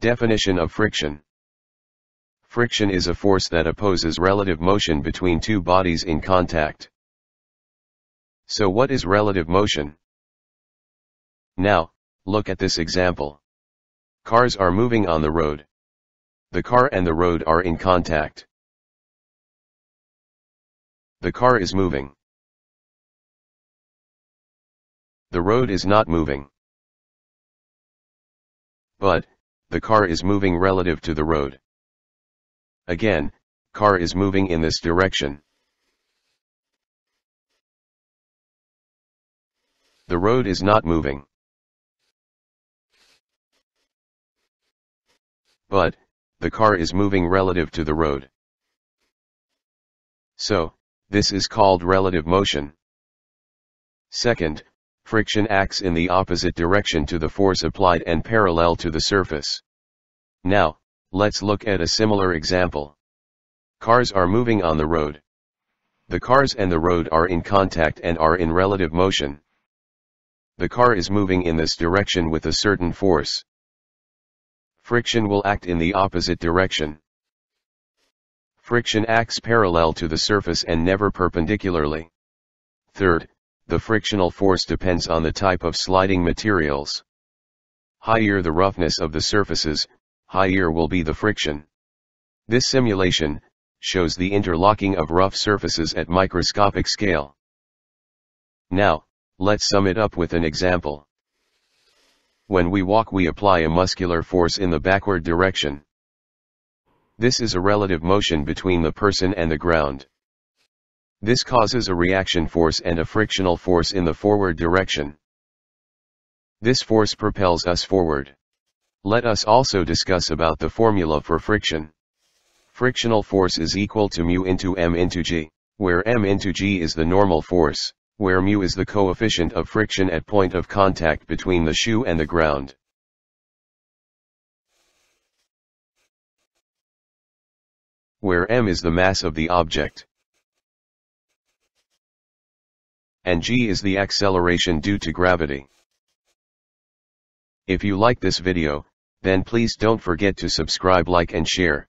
Definition of friction. Friction is a force that opposes relative motion between two bodies in contact. So what is relative motion? Now, look at this example. Cars are moving on the road. The car and the road are in contact. The car is moving. The road is not moving. But, the car is moving relative to the road. Again, car is moving in this direction. The road is not moving. But, the car is moving relative to the road. So, this is called relative motion. Second, friction acts in the opposite direction to the force applied and parallel to the surface. Now, let's look at a similar example. Cars are moving on the road. The cars and the road are in contact and are in relative motion. The car is moving in this direction with a certain force. Friction will act in the opposite direction. Friction acts parallel to the surface and never perpendicularly. Third, the frictional force depends on the type of sliding materials. Higher the roughness of the surfaces, higher will be the friction. This simulation, shows the interlocking of rough surfaces at microscopic scale. Now, let's sum it up with an example. When we walk we apply a muscular force in the backward direction. This is a relative motion between the person and the ground. This causes a reaction force and a frictional force in the forward direction. This force propels us forward. Let us also discuss about the formula for friction. Frictional force is equal to mu into m into g, where m into g is the normal force, where mu is the coefficient of friction at point of contact between the shoe and the ground. Where m is the mass of the object. And g is the acceleration due to gravity. If you like this video, then please don't forget to subscribe like and share.